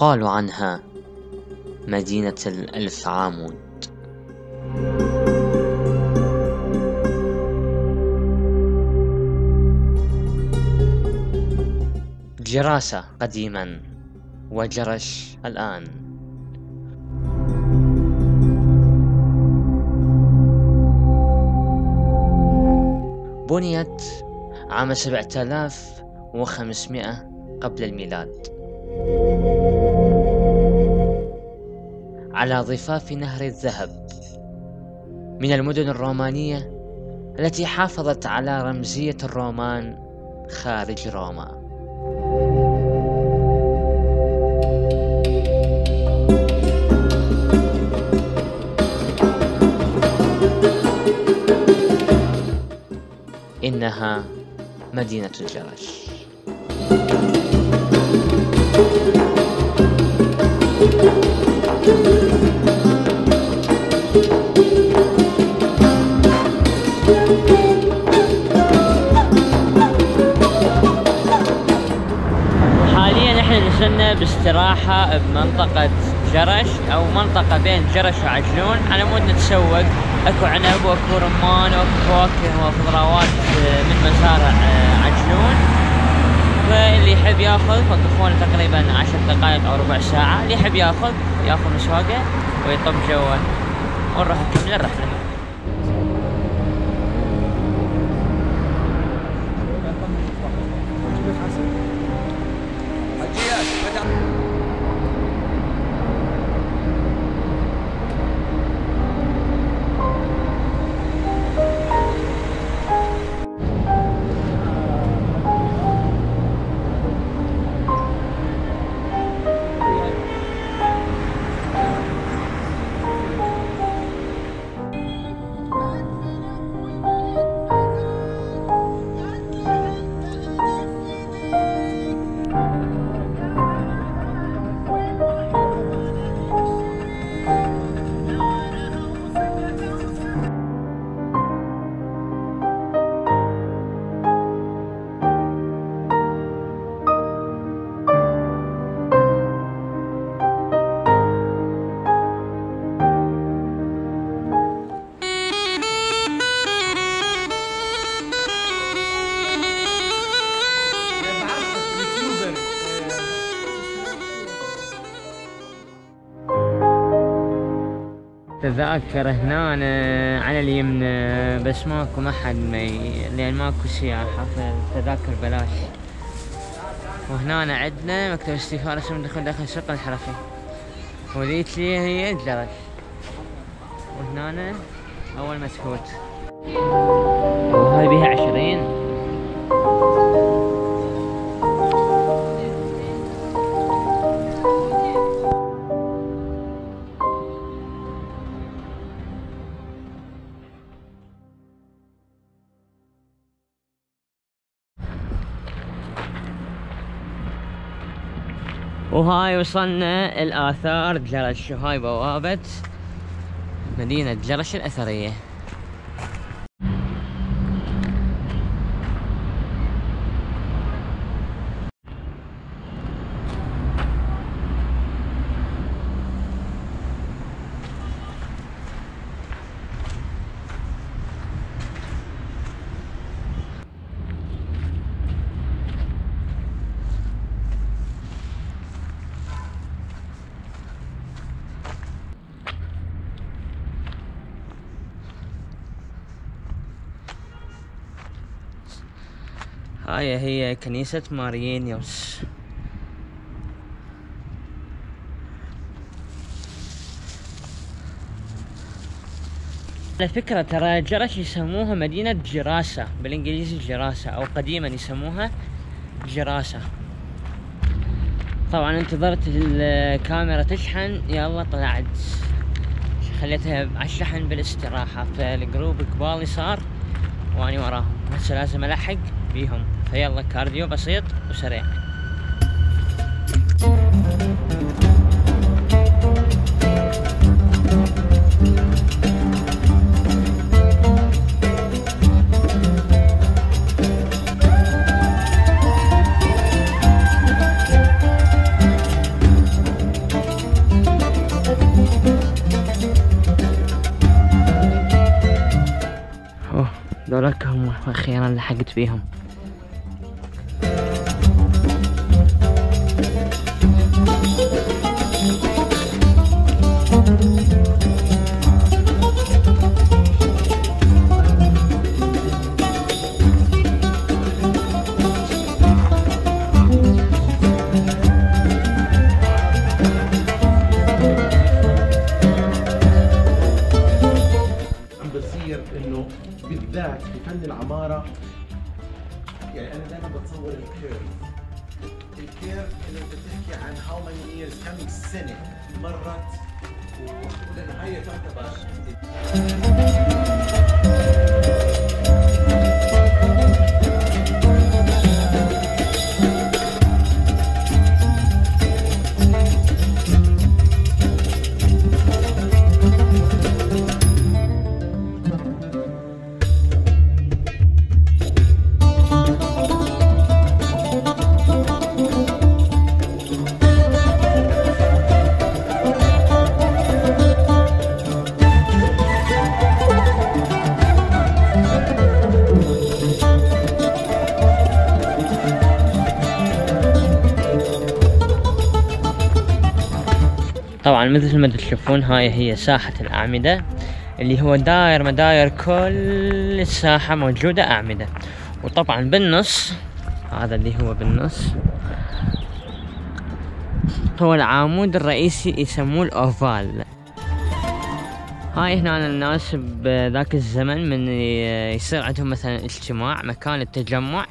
يقال عنها مدينة الألف عامود جراسة قديما وجرش الآن. بنيت عام سبعة آلاف وخمسمائة قبل الميلاد. على ضفاف نهر الذهب من المدن الرومانية التي حافظت على رمزية الرومان خارج روما. إنها مدينة الجرش إحنا نزلنا باستراحة بمنطقة جرش أو منطقة بين جرش وعجلون. على مود نتسوق. أكو عنب وأكو رمان وأكو فواكه وخضروات آه، من مزارع آه، عجلون. فاللي يحب ياخذ وقفونا تقريبا عشر دقائق أو ربع ساعة اللي يحب ياخذ ياخذ مسواقة ويطب جوه. ونروح نكمل الرحلة تذاكر هنا أنا على اليمنى بس ماكو محد مي لأن ماكو سياحة فالتذاكر بلاش. وهنا عندنا مكتب استثمار اسمه دخل داخل السوق الحرفي. وذيك لي هي الجرش وهنا أول مسكوت وهاي بيها عشرين. وهاي وصلنا الآثار جرش وهاي بوابة مدينة جرش الأثرية. هاي هي كنيسة مارينيوس. على فكرة ترى جرش يسموها مدينة جراسة بالإنجليزي جراسة أو قديما يسموها جراسة طبعا انتظرت الكاميرا تشحن يلا طلعت. خليتها على الشحن بالاستراحة فالجروب قبالي صار واني وراهم. هسه لازم ألحق بيهم. فيلا كارديو بسيط وسريع. ذولاك هم أخيرا لحقت فيهم يعني أنا دائما بتصور ال curve ال curve اللي أنت بتحكي عن how many years كم سنة مرت ولأنه هي تعتبر طبعا مثل ما تشوفون هاي هي ساحة الأعمدة اللي هو داير مداير كل الساحة موجودة أعمدة. وطبعا بالنص هذا اللي هو بالنص هو العمود الرئيسي يسموه الأوفال. هاي هنا الناس بذاك الزمن من يصير عندهم مثلا اجتماع مكان التجمع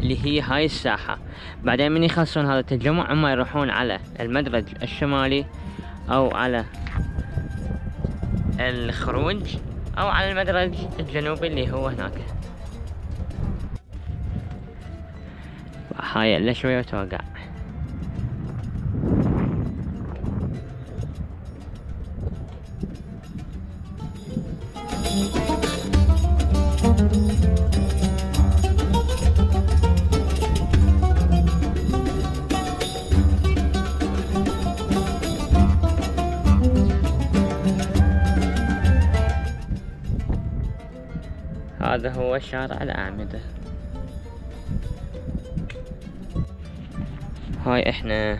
اللي هي هاي الساحة. بعدين من يخلصون هذا التجمع هم يروحون على المدرج الشمالي أو على الخروج أو على المدرج الجنوبي اللي هو هناك. هاي إلا شوية وتوقع. هذا هو شارع الأعمدة. هاي إحنا.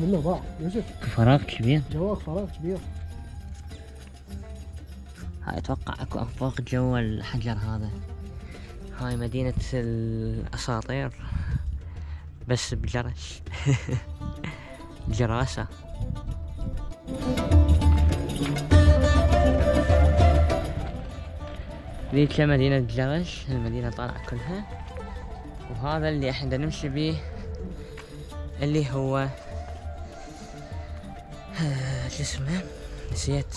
منه يوسف. فراغ كبير. جواك فراغ كبير. هاي أتوقع أكو أنفاق جوا الحجر هذا. هاي مدينة الأساطير. بس بجرش. جراسة. ذيك مدينة جرش المدينة طالعة كلها. وهذا اللي إحنا نمشي بيه اللي هو شو اسمه؟ نسيت.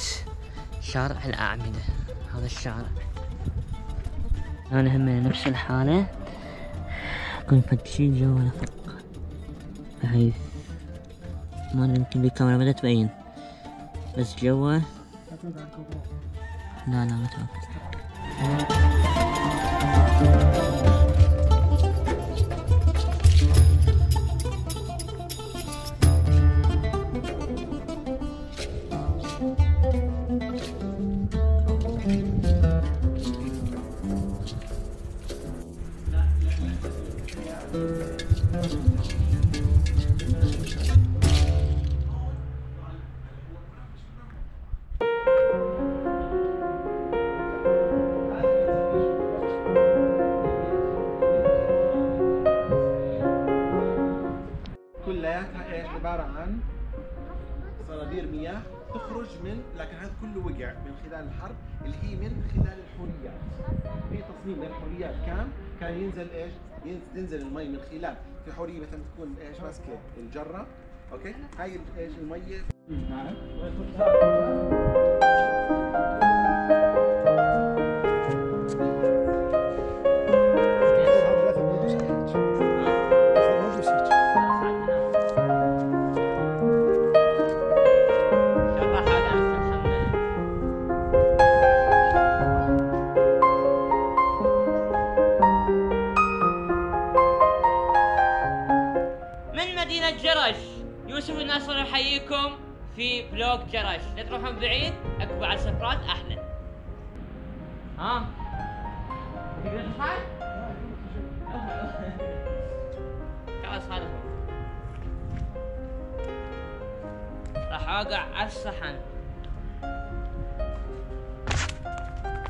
شارع الأعمدة. هذا الشارع. أنا هم نفس الحالة. كنت مفتشين جوا ولا فوق. بحيث ما أدري يمكن بالكاميرا بدأت تبين. بس جوا. لا لا ما توقف وقع من خلال الحرب اللي هي من خلال الحوريات في تصميم للحوريات كان كان ينزل إيش؟ تنزل المي من خلال في حورية مثلا تكون إيش؟ ماسكه الجرة. أوكي؟ هاي إيش الميه هذا الناصر يحييكم في بلوك جرش لا تروحون بعيد أكو بعد سفرات أحلى ها؟ خلاص هذا هو. راح أوقع على الصحن.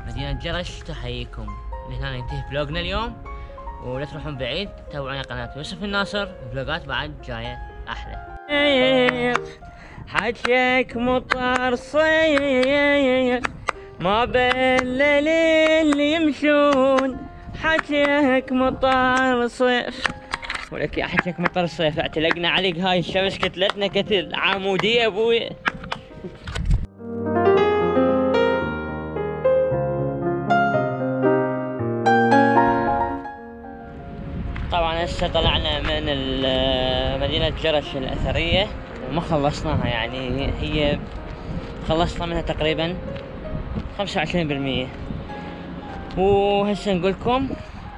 مدينة جرش تحييكم. لهنا ينتهي فلوقنا اليوم. ولا تروحون بعيد تابعونا قناة يوسف الناصر. فلوقات بعد جاية أحلى حجك مطر صيف ما بلل اللي يمشون. حجك مطر صيف. ولك يا حجك مطر صيف اعتلقنا عليك هاي الشمس كتلتنا كتل عمودية أبوي. هسه طلعنا من مدينة جرش الأثرية وما خلصناها يعني. هي خلصنا منها تقريبا خمسة وعشرين بالمية. وهسه نقولكم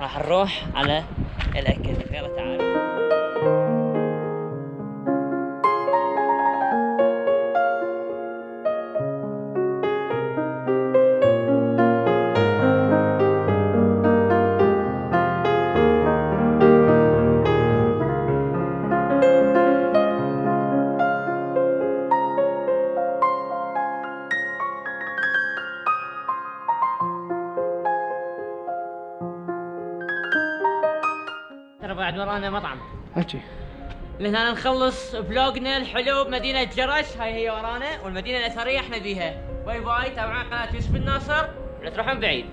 راح نروح على الأكل. يلا تعالوا. ورانا مطعم. أجي. لهنا نخلص vlog نا الحلو بمدينة جرش. هاي هي ورانا والمدينة الأثرية إحنا بيها bye bye تابعونا قناة يوسف الناصر لا تروحون بعيد.